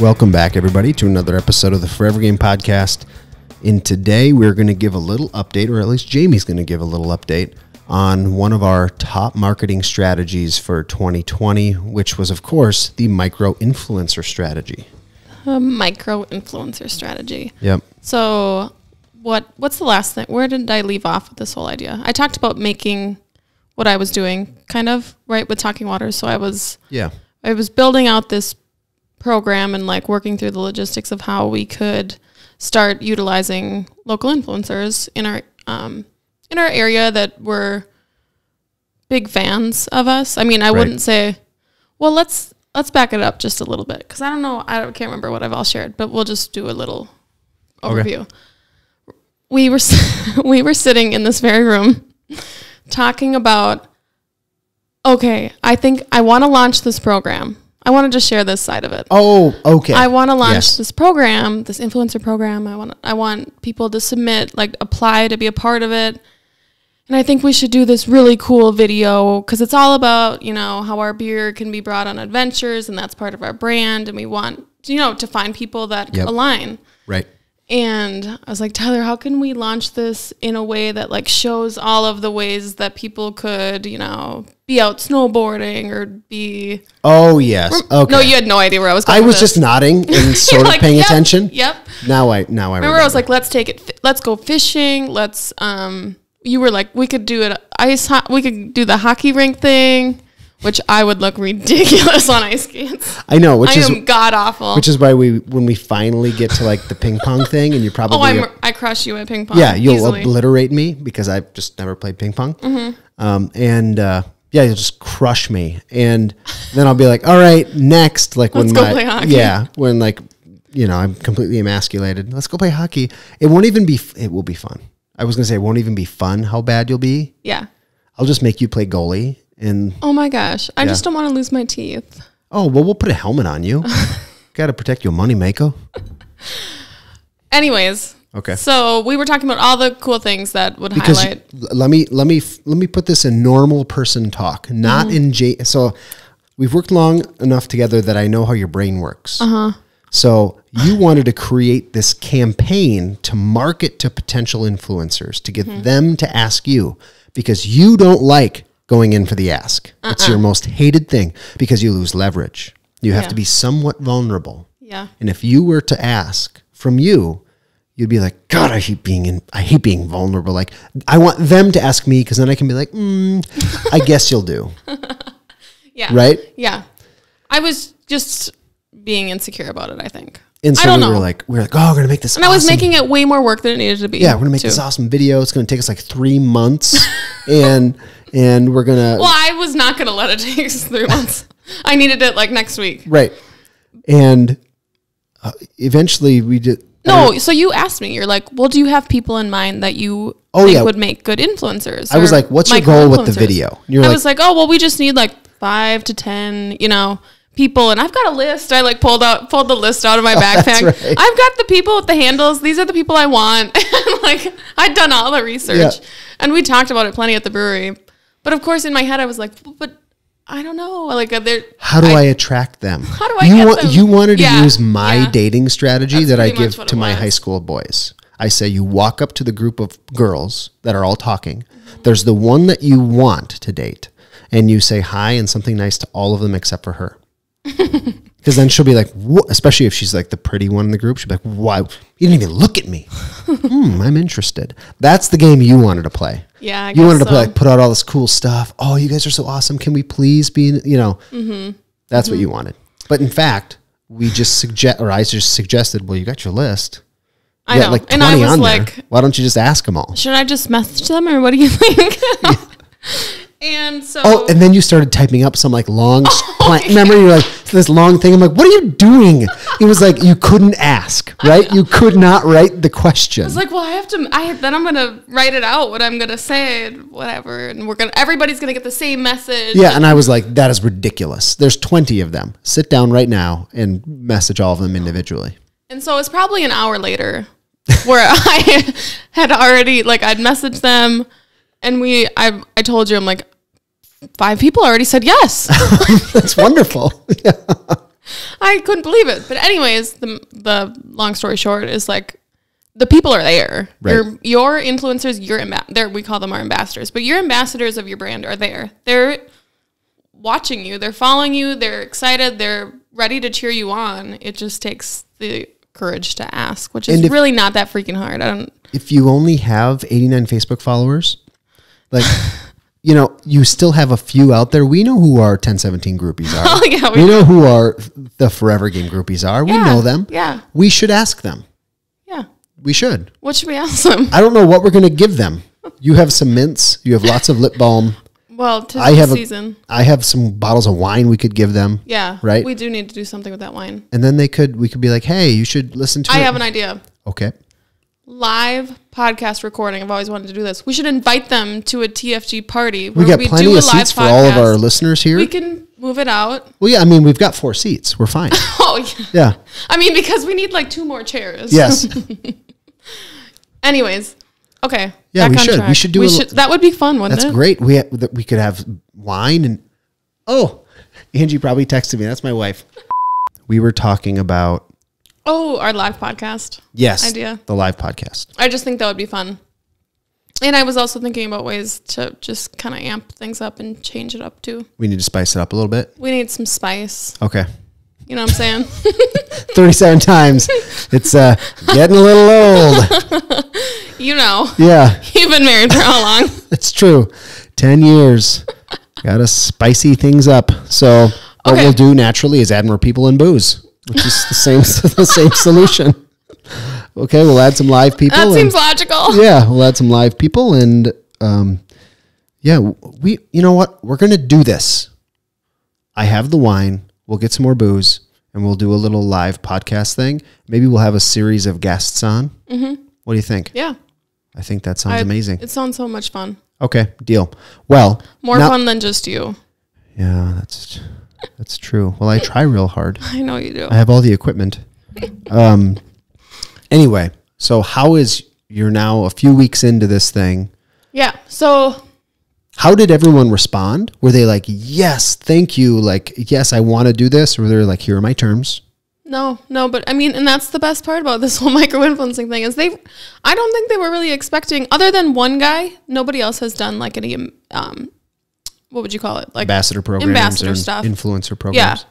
Welcome back, everybody, to another episode of the Forever Game Podcast. And today we're going to give a little update, or at least Jamie's going to give a little update on one of our top marketing strategies for 2020, which was, of course, the micro influencer strategy. A micro influencer strategy. Yep. So, what what's the last thing? Where did I leave off with this whole idea? I talked about making what I was doing, kind of right with Talking Waters. So I was Yeah. I was building out this program and like working through the logistics of how we could start utilizing local influencers in our um, in our area that were big fans of us. I mean, I Right. wouldn't say. Well, let's let's back it up just a little bit because I don't know. I don't- can't remember what I've all shared, but we'll just do a little Okay. overview. We were we were sitting in this very room talking about okay, I think I want to launch this program. I want to just share this side of it. Oh, okay. I want to launch Yes. this program, this influencer program. I want I want people to submit, like apply to be a part of it. And I think we should do this really cool video because it's all about, you know, how our beer can be brought on adventures and that's part of our brand and we want, you know, to find people that Yep. align. Right. And I was like, Tyler, how can we launch this in a way that like shows all of the ways that people could, you know, be out snowboarding or be Oh, yes. Okay. No, you had no idea where I was going. I was just nodding and sort of Like, paying yep, attention. Yep. Now I now I Remember, I was like, let's take it. fi- Let's go fishing. Let's. Um, you were like, we could do it ice. Ho- we could do the hockey rink thing, which I would look ridiculous on ice skates. I know, which I is am god awful. which is why we when we finally get to like the ping pong thing, and you probably oh, I'm. I crush you at ping pong. yeah, you'll easily. Mm-hmm. obliterate me because I've just never played ping pong. Um, and uh, yeah, you'll just crush me, and then I'll be like, all right, next, like when my play hockey. yeah, when like you know I'm completely emasculated. Let's go play hockey. It won't even be. It will be fun. I was gonna say it won't even be fun. How bad you'll be. Yeah. I'll just make you play goalie, and Oh my gosh, I just don't want to lose my teeth. oh well, we'll put a helmet on you. Got to protect your money, Mako. Anyways. Okay. So we were talking about all the cool things that would because highlight. let me let me let me put this in normal person talk, not Mm-hmm. in J. So we've worked long enough together that I know how your brain works. Uh-huh. So you wanted to create this campaign to market to potential influencers to get Mm-hmm. them to ask you because you don't like going in for the ask. It's Uh-uh. your most hated thing because you lose leverage. You have Yeah. to be somewhat vulnerable. Yeah. And if you were to ask from you, you'd be like, God, I hate being in, I hate being vulnerable. Like, I want them to ask me because then I can be like, mm, I guess you'll do. Yeah. Right? Yeah. I was just being insecure about it. I think. And so I don't we know. were like, we were like, oh, we're gonna make this. and I was making it way more work than it needed to be. yeah, we're gonna make too. this awesome video. It's gonna take us like three months, and and we're gonna Well, I was not going to let it take us three months. I needed it like next week. right, and uh, eventually we did. No, so you asked me. You're like, well, do you have people in mind that you Oh, think yeah. would make good influencers? I was like, what's your goal with the video? You're I like- was like, oh, well, we just need like five to ten, you know, people, and I've got a list. I like pulled out pulled the list out of my backpack. Oh, right. I've got the people with the handles. These are the people I want. like I'd done all the research, Yeah. and we talked about it plenty at the brewery. But of course, in my head, I was like, but I don't know. Like, are there How do I, attract them? How do I you want, them? You wanted to Yeah, use my yeah. dating strategy That's that I give to my was. high school boys. I say you walk up to the group of girls that are all talking. There's the one that you want to date, and you say hi and something nice to all of them except for her. Because then she'll be like, "Wha-" especially if she's like the pretty one in the group, she'll be like, "Why? You didn't even look at me." hmm, I'm interested. That's the game you wanted to play. Yeah, I you wanted to guess play, like, put out all this cool stuff. Oh, you guys are so awesome. Can we please be, in, you know, that's what you wanted. But in fact, we just suggest, or I just suggested, well, you got your list. I You know, like and I was on there. like, Why don't you just ask them all? should I just message them, or what do you think? and so, Oh, and then you started typing up some like long Oh, plan. Remember, you're like this long thing. I'm like, what are you doing? It was like you couldn't ask, right? You could not write the question. I was like, well, I have to. I then I'm gonna write it out what I'm gonna say, and whatever, and we're gonna. Everybody's gonna get the same message. yeah, and I was like, that is ridiculous. There's 20 of them. Sit down right now and message all of them individually. And so it's probably an hour later where I had already like I'd messaged them, and we I I told you I'm like five people already said yes. That's wonderful. yeah. I couldn't believe it. But anyways, the the long story short is like the people are there. Right. Your your influencers, your there we call them our ambassadors, but your ambassadors of your brand are there. They're watching you. They're following you. They're excited. They're ready to cheer you on. It just takes the courage to ask, which is if- really not that freaking hard. I don't. if you only have 89 Facebook followers, like, you know, you still have a few out there. We know who our 1017 groupies are. Oh yeah, we we know who our the Forever Game groupies are. Yeah, We know them. Yeah, We should ask them. yeah. We should. What should we ask them? I don't know what we're going to give them. You have some mints. You have lots of lip balm. Well, I have a- season. I have some bottles of wine we could give them. Yeah, Right? We do need to do something with that wine. And then they could, we could be like, hey, you should listen to I it. have an idea. okay. Live podcast recording. I've always wanted to do this. We should invite them to a TFG party. We got plenty of seats for all of our listeners here. We can move it out. well, yeah, I mean, we've got four seats. We're fine. Oh, yeah. yeah. I mean, because we need like two more chairs. Yes. Anyways, okay. Yeah, we should. We should do a li- that would be fun, wouldn't That's it? great. We ha- we could have wine and oh, Angie probably texted me. That's my wife. We were talking about Oh, our live podcast. yes, Idea. the live podcast. I just think that would be fun. And I was also thinking about ways to just kind of amp things up and change it up too. We need to spice it up a little bit. We need some spice. Okay, You know what I'm saying? thirty-seven times. It's uh, getting a little old. you know. Yeah, You've been married for how long? it's true. Ten years. Got to spicy things up. So what Okay. we'll do naturally is add more people and booze, which is the same the same solution. Okay, we'll add some live people. That and- seems logical. yeah, we'll add some live people and um, yeah, we you know what? We're gonna do this. I have the wine. We'll get some more booze and we'll do a little live podcast thing. Maybe we'll have a series of guests on. Mm-hmm. What do you think? Yeah. I think that sounds I- amazing. It sounds so much fun. Okay, deal. Well, More now- fun than just you. Yeah, that's that's true. Well, I try real hard. I know you do. I have all the equipment. Um. Anyway, so how is you're now a few weeks into this thing? Yeah. So How did everyone respond? Were they like, "Yes, thank you," like, "Yes, I want to do this," or were they're like, "Here are my terms." no, no, but I mean, and that's the best part about this whole micro influencing thing is they, I don't think they were really expecting, other than one guy, nobody else has done like any, um, what would you call it? Like Ambassador programs Ambassador or stuff. influencer Yeah. programs.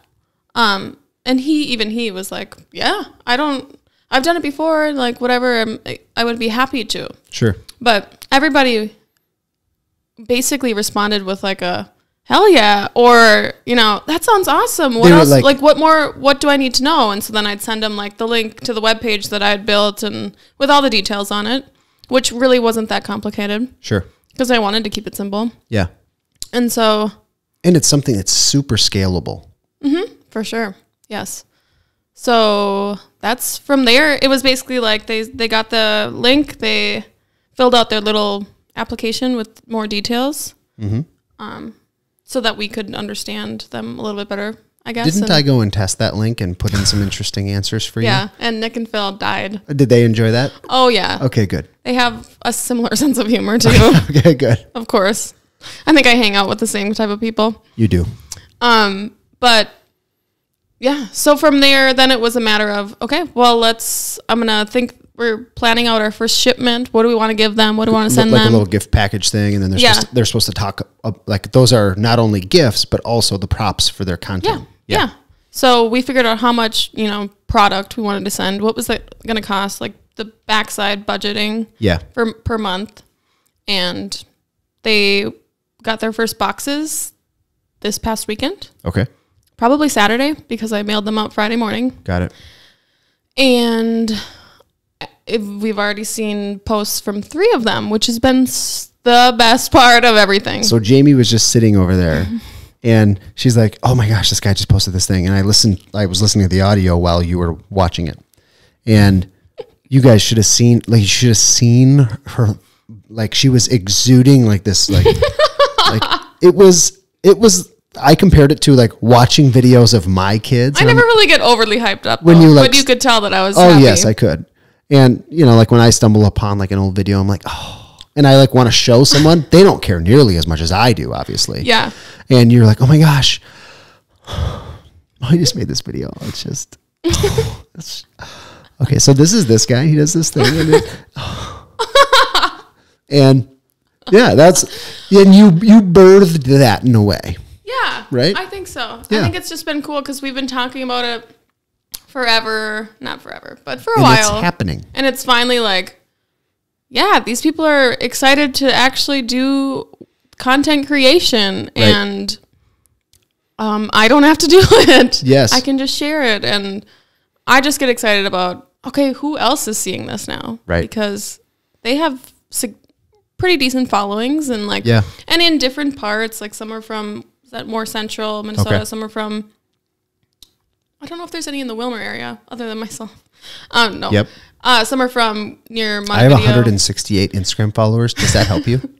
Um, and he even he was like, yeah, I don't, I've done it before, like whatever. I'm, I would be happy to. Sure. But everybody basically responded with like a hell yeah or you know that sounds awesome what else like- like, what more what do i need to know and so then i'd send them like the link to the web page that i had built and with all the details on it which really wasn't that complicated Sure. because i wanted to keep it simple Yeah. And so And it's something that's super scalable. Mm-hmm, for sure yes so that's from there it was basically like they they got the link they filled out their little application with more details mm-hmm. um, so that we could understand them a little bit better i guess Didn't and- I go and test that link and put in some interesting answers for you? yeah and nick and phil died uh, Did they enjoy that? oh yeah Okay, good. they have a similar sense of humor too Okay, good. of course i think i hang out with the same type of people You do. Um, but yeah, so from there, then it was a matter of okay, well, let's. I'm gonna think. We're planning out our first shipment. What do we want to give them? What do we want to send like them? Like a little gift package thing, and then they're Yeah. supposed to, they're supposed to talk uh, like those are not only gifts but also the props for their yeah, content. yeah, So we figured out how much you know product we wanted to send. What was that gonna cost? Like the backside budgeting yeah. For per month, and they got their first boxes this past weekend, Okay, probably Saturday because I mailed them out Friday morning. got it. and we've already seen posts from three of them, which has been s- the best part of everything. So Jamie was just sitting over there, and she's like, "Oh my gosh, this guy just posted this thing," and I listened. I was listening to the audio while you were watching it, and you guys should have seen. Like, you should have seen her. Like, she was exuding like this. Like, like it was. It was. I compared it to like watching videos of my kids. I I'm- never really get overly hyped up, When though, you, like, but you could tell that I was. Oh happy. yes, I could. And you know, like when I stumble upon like an old video, I'm like, oh, and I like want to show someone. they don't care nearly as much as I do, obviously. yeah, And you're like, oh my gosh. Oh, I just made this video. It's just. it's- okay, so this is this guy. He does this thing. And, it- and yeah, that's. And you you birthed that in a way. Yeah. Right? I think so. Yeah. I think it's just been cool because we've been talking about it forever. Not forever, but for a And while. it's happening. and it's finally like, yeah, these people are excited to actually do content creation and um, I don't have to do it. Yes. I can just share it. And I just get excited about, okay, who else is seeing this now? Right. Because they have sig- pretty decent followings and like, Yeah. and in different parts, like some are from is that more central Minnesota, Okay. some are from, I don't know if there's any in the Willmar area other than myself. Um, no. Yep. Uh, some are from near I have Montevideo. 168 Instagram followers. Does that help you?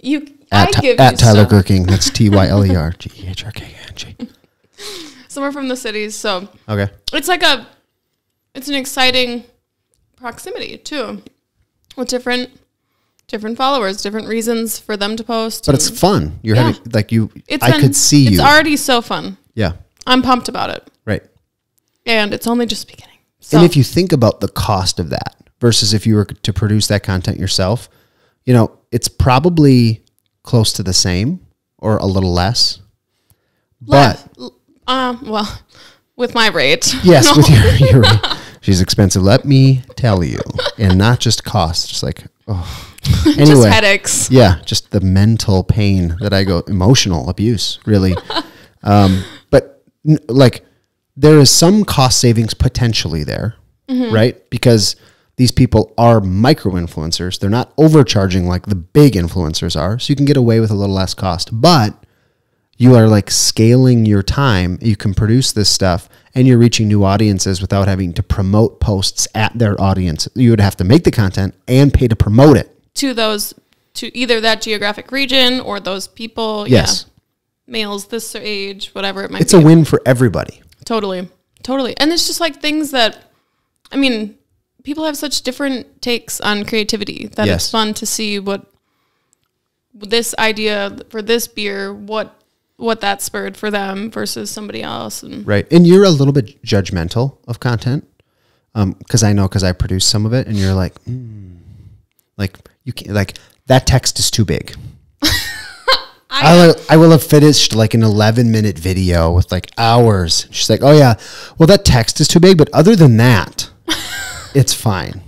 You, at I give at you Tyler. Gehrking. That's T Y L E R G E H R K N G. Some are from the cities, so Okay. it's like a, it's an exciting proximity too, with different, different followers, different reasons for them to post. But it's fun. You're Yeah. having like you. It's I been- could see It's you. already so fun. yeah. I'm pumped about it, Right. and it's only just beginning. So And if you think about the cost of that versus if you were to produce that content yourself, you know, it's probably close to the same or a little less. But Less- uh, well, with my rate, yes, No. with your, your she's expensive. Let me tell you, and not just cost. Just like oh. just Anyway, headaches. yeah, just the mental pain that I go, emotional abuse, really. um, but n- like, there is some cost savings potentially there, right? Because these people are micro influencers. They're not overcharging like the big influencers are. So you can get away with a little less cost. But you are like scaling your time. You can produce this stuff and you're reaching new audiences without having to promote posts at their audience. You would have to make the content and pay to promote it. to those to either that geographic region or those people. Yes. Yeah, males this age, whatever it might It's be. a win for everybody. Totally. Totally. And it's just like things that, I mean, people have such different takes on creativity that Yes. it's fun to see what this idea for this beer, what what that spurred for them versus somebody else. And Right. And you're a little bit judgmental of content. Um, cause I know, cause I produce some of it and you're like, mm, like you can like that text is too big. I, will, I will have finished like an 11 minute video with like hours. She's like, oh yeah, well that text is too big, but other than that, it's fine.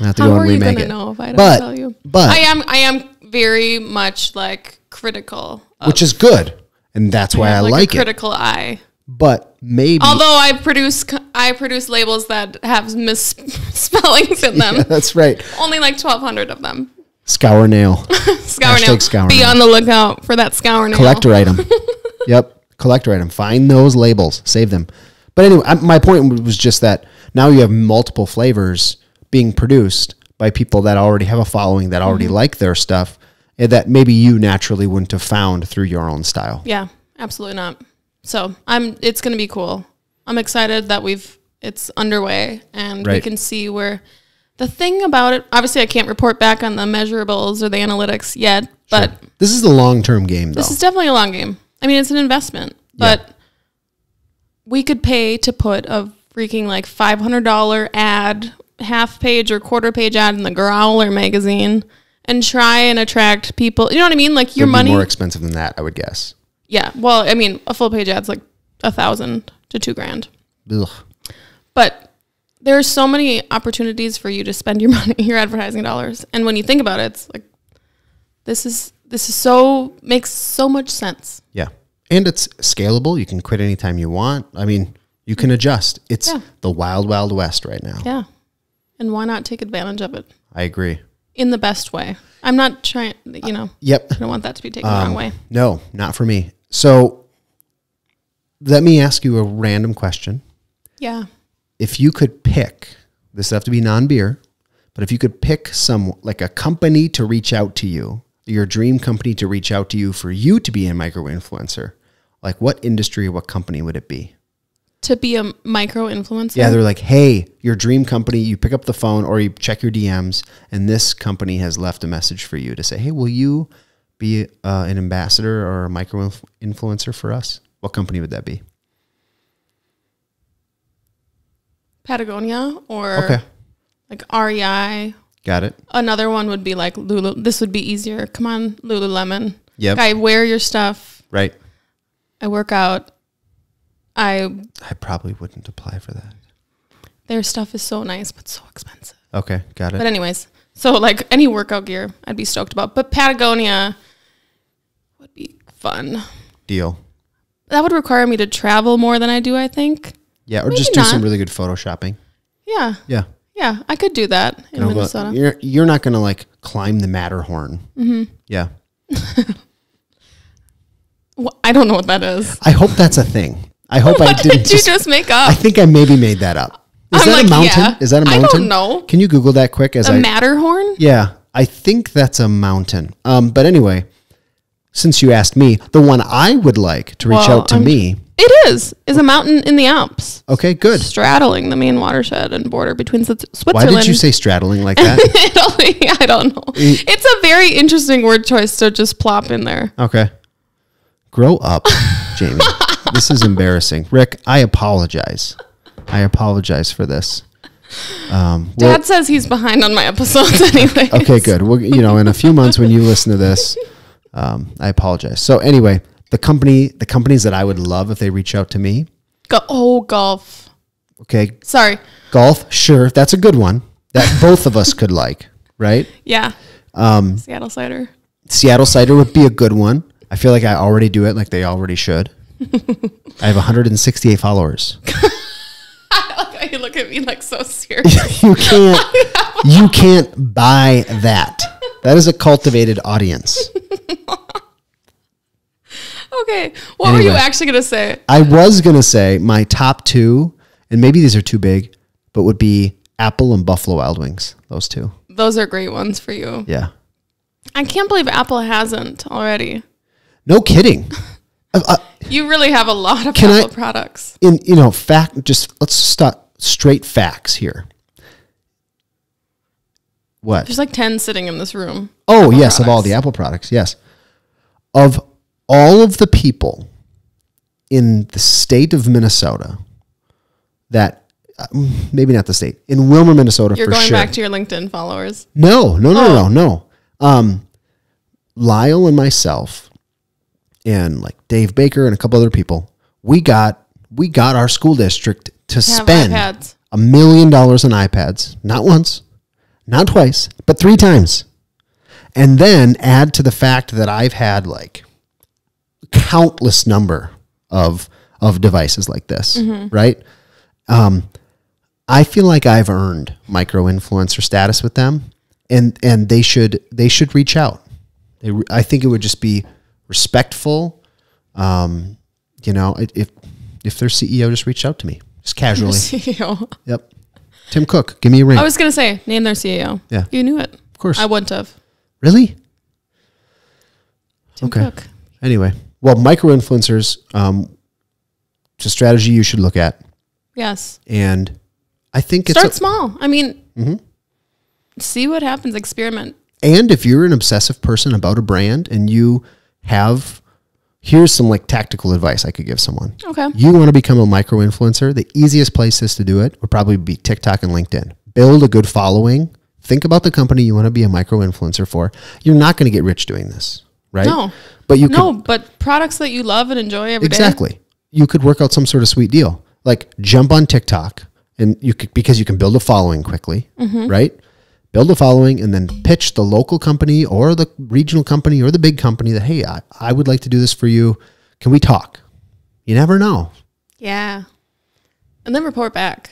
I have to how go and remake it. know if I don't But- tell you? but- I am I am very much like critical. Which is good. And that's why I, have, like, a it. critical eye. But maybe Although I produce I produce labels that have misspellings in them. that's right. Only like 1200 of them. Scour nail. Scour Hashtag nail. scour Be nail. on the lookout for that scour nail. collector item. yep, collector item. Find those labels, save them. But anyway, I, my point was just that now you have multiple flavors being produced by people that already have a following that already mm-hmm. like their stuff that maybe you naturally wouldn't have found through your own style. Yeah, absolutely not. So I'm. It's going to be cool. I'm excited that we've. It's underway and we can see where. The thing about it, obviously, I can't report back on the measurables or the analytics yet, but This is the long term game, though. this is definitely a long game. I mean, it's an investment, but we could pay to put a freaking like five hundred dollar ad, half page or quarter page ad in the Growler magazine, and try and attract people. You know what I mean? Like your be money. more expensive than that, I would guess. Yeah. Well, I mean, a full page ad's like a thousand to two grand. Ugh. But there are so many opportunities for you to spend your money, your advertising dollars. And when you think about it, it's like this is this is so makes so much sense. Yeah. And it's scalable. You can quit anytime you want. I mean, you can adjust. It's Yeah. the wild, wild west right now. Yeah. And why not take advantage of it I agree. In the best way? I'm not trying, you know, Yep. I don't want that to be taken the Um, wrong way. No, not for me. So let me ask you a random question. Yeah. If you could pick, this would have to be non beer, but if you could pick some, like a company to reach out to you, your dream company to reach out to you for you to be a micro influencer, like what industry, what company would it be? To be a micro influencer. Yeah, they're like, hey, your dream company, you pick up the phone or you check your DMs, and this company has left a message for you to say, hey, will you be uh, an ambassador or a micro inf- influencer for us? What company would that be? Patagonia or Okay. like REI. Got it. Another one would be like Lulu. This would be easier. Come on, Lululemon. Yep. I wear your stuff. Right. I work out. I I probably wouldn't apply for that. their stuff is so nice but so expensive. Okay. Got it. But anyways, so like any workout gear, I'd be stoked about. But Patagonia would be fun. Deal. That would require me to travel more than I do. I think. Yeah. Or Maybe just do some really good photoshopping. Yeah, Yeah. yeah, I could do that in You know, but Minnesota. You're you're not gonna like climb the Matterhorn. Mm-hmm. Yeah. Wh- I don't know what that is. I hope that's a thing. I hope I didn't did you just, just make up? I think I maybe made that up. Is I'm that like, a mountain? yeah. Is that a mountain? I don't know. Can you Google that quick as A I Matterhorn? Yeah, I think that's a mountain. Um, but anyway, since you asked me, the one I would like to reach Well, out to I'm- me. It is. Is a mountain in the Alps, Okay, good. straddling the main watershed and border between Swi- Why Switzerland. did you say straddling like that? Italy? I don't know. It's a very interesting word choice to just plop in there. okay. Grow up, Jamie. This is embarrassing. Rick, I apologize. I apologize for this. Um, well- Dad says he's behind on my episodes anyway. okay, good. Well, you know, in a few months when you listen to this, um, I apologize. So anyway, the company, the companies that I would love if they reach out to me. Go- oh, golf. Okay, Sorry. golf, sure, that's a good one that both of us could like, right? Yeah. Um, Seattle cider. Seattle cider would be a good one. I feel like I already do it, like they already should. I have 168 followers. I like how you look at me like so serious. You can't, you can't buy that. That is a cultivated audience. okay. What were you actually going to say? I was gonna say my top two, and maybe these are too big, but would be Apple and Buffalo Wild Wings. Those two. Those are great ones for you. Yeah. I can't believe Apple hasn't already. No kidding. Uh, You really have a lot of Can I- Apple products. in you know fact, just let's start straight facts here. What? There's like 10 sitting in this room. Oh Apple yes, of all the Apple products, yes. Of all of the people in the state of Minnesota that uh, maybe not the state in Willmar, Minnesota You're going sure. back to your LinkedIn followers. No, no, no, Oh. no, no. Um, Lyle and myself, and like Dave Baker and a couple other people, we got we got our school district to spend a million dollars on iPads, not once, not twice, but three times, and then add to the fact that I've had like countless number of of devices like this, right? Um, I feel like I've earned micro influencer status with them, and and they should they should reach out. They, I think it would just be respectful. Um, you know, if if their CEO just reached out to me, just casually. CEO. yep. Tim Cook, give me a ring. I was going to say, name their CEO. Yeah. You knew it. of course. I wouldn't have. really? Tim Okay. Cook. Anyway, well, micro influencers, um, it's a strategy you should look at, Yes. and I think it's Start small. I mean, Mm-hmm. see what happens. Experiment. And if you're an obsessive person about a brand and you have, here's some like tactical advice I could give someone. Okay. You want to become a micro influencer, the easiest places to do it would probably be TikTok and LinkedIn. Build a good following. Think about the company you want to be a micro influencer for. You're not going to get rich doing this, right? No. But you No, could but products that you love and enjoy every day. exactly. You could work out some sort of sweet deal. Like jump on TikTok and you could because you can build a following quickly, Mm-hmm. right? Build a following and then pitch the local company or the regional company or the big company that hey, I, I would like to do this for you. Can we talk? You never know. Yeah. And then report back.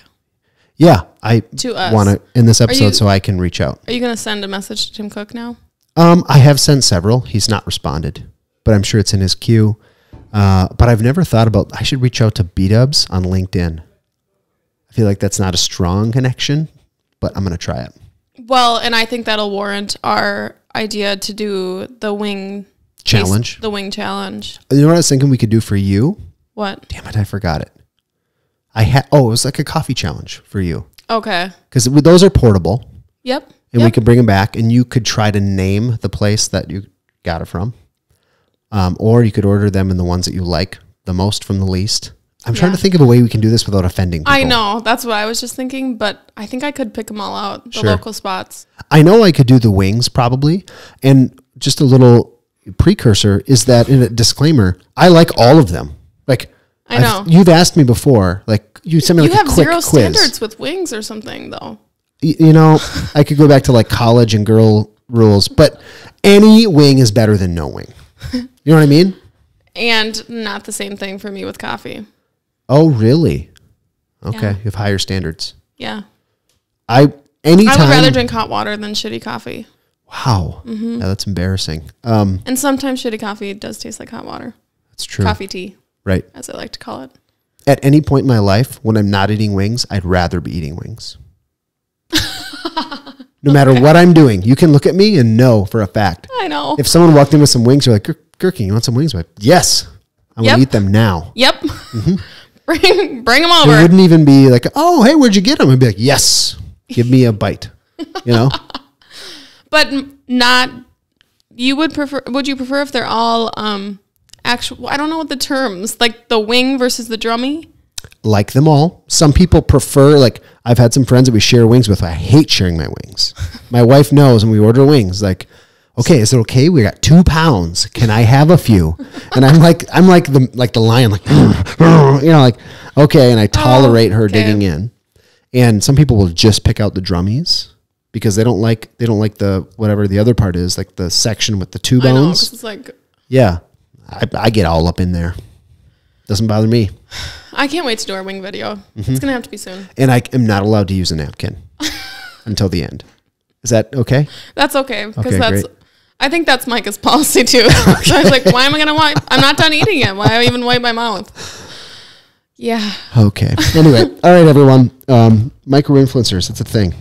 Yeah, I To us. want to in this episode you- so I can reach out. Are you going to send a message to Tim Cook now? Um, I have sent several. He's not responded, but I'm sure it's in his queue. Uh, but I've never thought about. I should reach out to B Dubs on LinkedIn. I feel like that's not a strong connection, but I'm gonna try it. Well, and I think that'll warrant our idea to do the wing Challenge. the wing challenge. You know what I was thinking we could do for you? What? Damn it, I forgot it. I had. Oh, it was like a coffee challenge for you Okay. because those are portable, Yep. and we Yep. could bring them back, and you could try to name the place that you got it from, um, or you could order them in the ones that you like the most from the least. I'm trying Yeah. to think of a way we can do this without offending people. I know that's what I was just thinking, but I think I could pick them all out. The Sure. local spots. I know I could do the wings probably. And just a little precursor is that in a disclaimer, I like all of them. Like I I've- know. you've asked me before, like you sent me You have zero quiz. standards with wings or something, though. Y- You know, I could go back to like college and girl rules, but any wing is better than no wing. You know what I mean? And not the same thing for me with coffee. Oh, really? Okay, Yeah. you have higher standards. Yeah. I anytime. I would rather drink hot water than shitty coffee. Wow, Mm-hmm. yeah, that's embarrassing. Um, And sometimes shitty coffee does taste like hot water. that's true. Coffee tea, Right. as I like to call it. At any point in my life, when I'm not eating wings, I'd rather be eating wings. no matter what I'm doing, you can look at me and know for a fact. I know. If someone walked in with some wings, you're like, "Gir- Gherkin, you want some wings? I'm like, yes, I'm Yep. gonna eat them now. yep. bring bring them It over. wouldn't even be like, oh, hey, where'd you get them? I'd be like, yes, give me a bite. You know? but not. You would prefer? Would you prefer if they're all um actual? I don't know what the terms like the wing versus the drummy. like them all. Some people prefer, like, I've had some friends that we share wings with. I hate sharing my wings. My wife knows when we order wings, like, okay, is it okay? We got two pounds. Can I have a few? And I'm like, I'm like the like the lion, like, you know, like, okay. And I tolerate her okay. digging in. And some people will just pick out the drummies because they don't like they don't like the whatever the other part is, like the section with the two I know bones. it's like Yeah, I, I get all up in there. Doesn't bother me. I can't wait to do our wing video. Mm-hmm. It's gonna have to be soon. and I am not allowed to use a napkin until the end. Is that okay? That's okay because Okay, that's. great. I think that's Micah's policy too. so I was like, why am I gonna wipe? I'm not done eating it. Why i even wipe my mouth? Yeah, Okay. Anyway, all right, everyone. Um, micro influencers, it's a thing.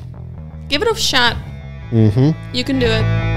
give it a shot. Mm-hmm. You can do it.